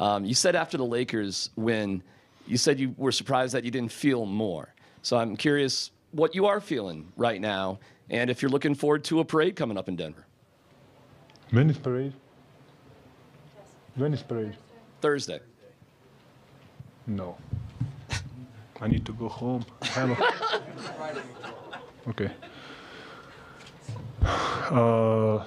Um, you said after the Lakers win, you said you were surprised that you didn't feel more. So I'm curious what you are feeling right now, and if you're looking forward to a parade coming up in Denver. When is parade? When is parade? Thursday. No. I need to go home. Okay. Uh,